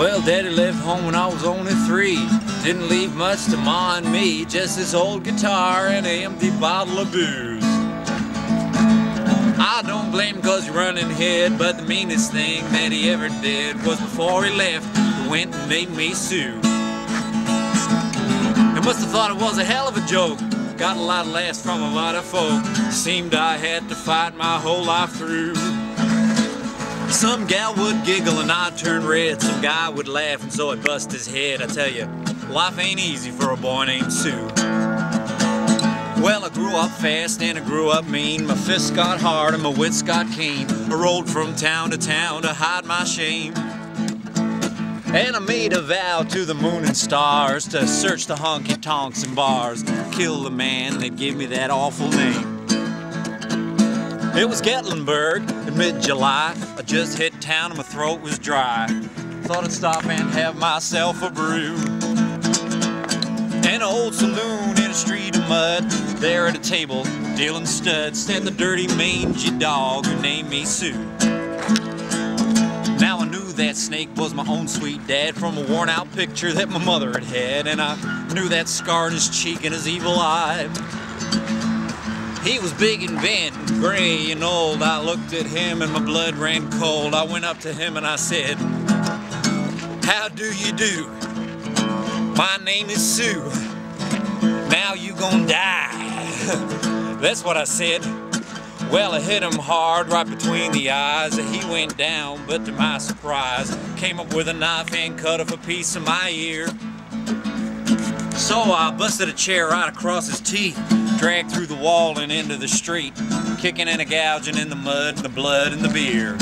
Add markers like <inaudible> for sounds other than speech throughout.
Well, Daddy left home when I was only three. Didn't leave much to Ma and me, just this old guitar and an empty bottle of booze. I don't blame him cause he running ahead, but the meanest thing that he ever did was before he left, he went and made me sue. I must have thought it was a hell of a joke. Got a lot of laughs from a lot of folk. Seemed I had to fight my whole life through. Some gal would giggle and I'd turn red. Some guy would laugh and so I'd bust his head. I tell you, life ain't easy for a boy named Sue. Well, I grew up fast and I grew up mean. My fists got hard and my wits got keen. I rolled from town to town to hide my shame. And I made a vow to the moon and stars to search the honky tonks and bars, kill the man that gave me that awful name. It was Gatlinburg in mid-July. I just hit town and my throat was dry. Thought I'd stop and have myself a brew. In an old saloon in a street of mud. There at a table, dealing studs, stand the dirty mangy dog who named me Sue. Now I knew that snake was my own sweet dad from a worn out picture that my mother had had, and I knew that scar in his cheek and his evil eye. He was big and bent, gray and old. I looked at him and my blood ran cold. I went up to him and I said, How do you do? My name is Sue. Now you gonna die. <laughs> That's what I said. Well, I hit him hard right between the eyes. He went down, but to my surprise, came up with a knife and cut off a piece of my ear. So I busted a chair right across his teeth, dragged through the wall and into the street, kicking and a gouging in the mud and the blood and the beer.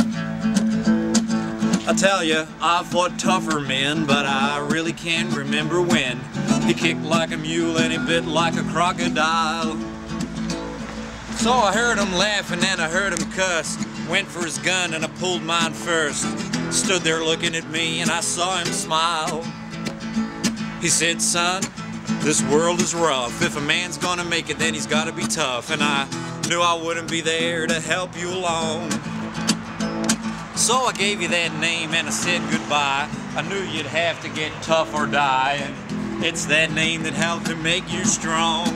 I tell you, I fought tougher men, but I really can't remember when. He kicked like a mule and he bit like a crocodile. So I heard him laugh and then I heard him cuss. Went for his gun and I pulled mine first. Stood there looking at me and I saw him smile. He said, son, this world is rough. If a man's gonna make it, then he's gotta be tough. And I knew I wouldn't be there to help you along. So I gave you that name and I said goodbye. I knew you'd have to get tough or die. And it's that name that helped to make you strong.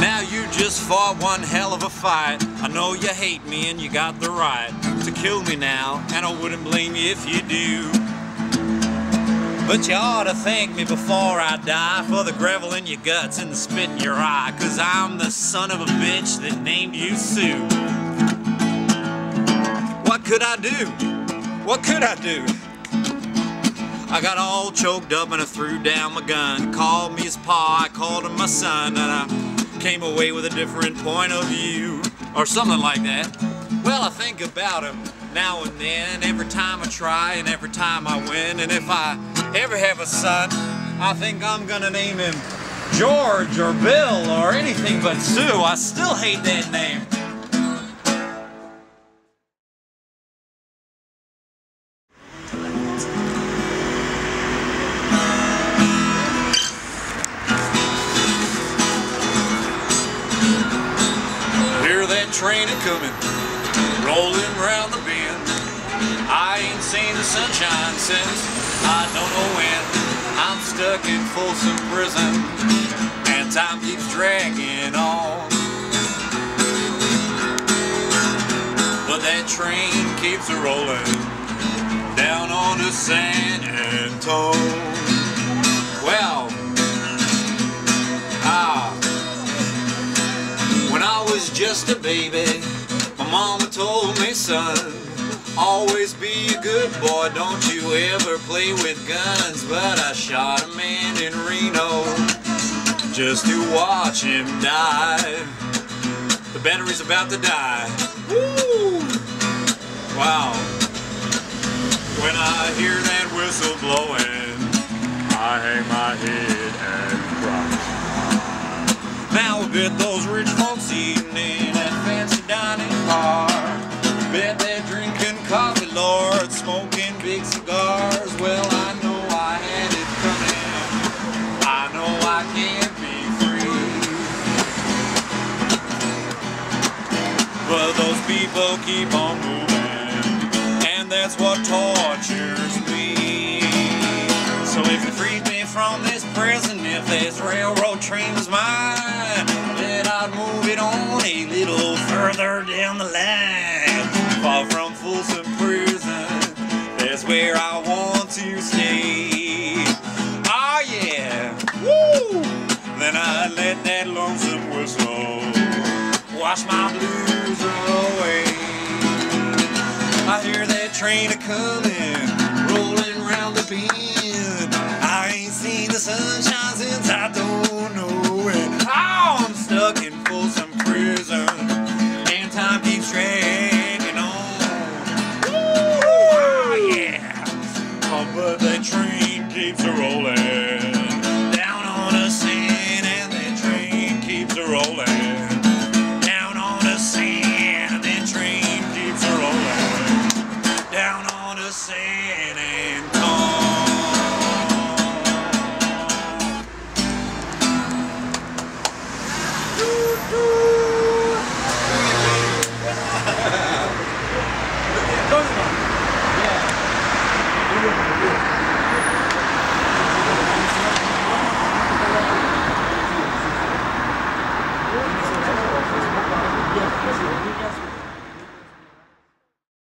Now you just fought one hell of a fight. I know you hate me and you got the right to kill me now. And I wouldn't blame you if you do. But you ought to thank me before I die for the gravel in your guts and the spit in your eye. Cause I'm the son of a bitch that named you Sue. What could I do? What could I do? I got all choked up and I threw down my gun. Called me his pa, I called him my son, and I came away with a different point of view. Or something like that. Well, I think about him now and then, every time I try and every time I win. And if I ever have a son, I think I'm gonna name him George or Bill or anything but Sue. I still hate that name. Hear that train a coming, rolling round the bend. I ain't seen the sunshine since I don't know when. I'm stuck in Folsom Prison, and time keeps dragging on. But that train keeps rolling down on to San Antone. Well, ah. When I was just a baby, my mama told me, son, always be a good boy, don't you ever play with guns. But I shot a man in Reno just to watch him die. The battery's about to die. Woo! Wow. When I hear that whistle blowing, I hang my head and cry. Now I bet those rich folks eating in that fancy dining car. Bet they're people keep on moving, and that's what tortures me. So if it freed me from this prison, if this railroad train was mine, then I'd move it on a little further down the line. Far from Folsom Prison, that's where I want to stay. Oh yeah, woo! Then I'd let that lonesome wash my blues away. I hear that train a coming, rolling round the bend. I ain't seen the sunshine